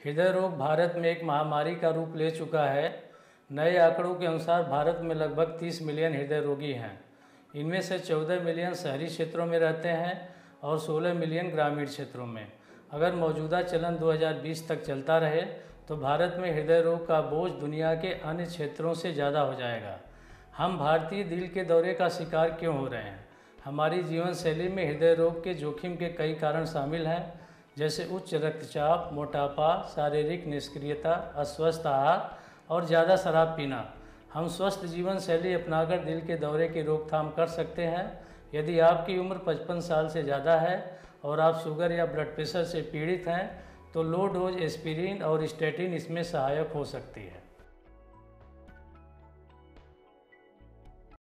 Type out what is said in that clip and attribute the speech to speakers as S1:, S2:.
S1: हृदय रोग भारत में एक महामारी का रूप ले चुका है। नए आंकड़ों के अनुसार भारत में लगभग 30 मिलियन हृदय रोगी हैं। इनमें से 14 मिलियन शहरी क्षेत्रों में रहते हैं और 16 मिलियन ग्रामीण क्षेत्रों में। अगर मौजूदा चलन 2020 तक चलता रहे तो भारत में हृदय रोग का बोझ दुनिया के अन्य क्षेत्रों से ज़्यादा हो जाएगा। हम भारतीय दिल के दौरे का शिकार क्यों हो रहे हैं? हमारी जीवन शैली में हृदय रोग के जोखिम के कई कारण शामिल हैं। जैसे उच्च रक्तचाप, मोटापा, शारीरिक निष्क्रियता अस्वस्थ आहार और ज़्यादा शराब पीना। हम स्वस्थ जीवन शैली अपनाकर दिल के दौरे की रोकथाम कर सकते हैं। यदि आपकी उम्र 55 साल से ज़्यादा है और आप शुगर या ब्लड प्रेशर से पीड़ित हैं तो लो डोज एस्पिरिन और स्टेटिन इसमें सहायक हो सकती है।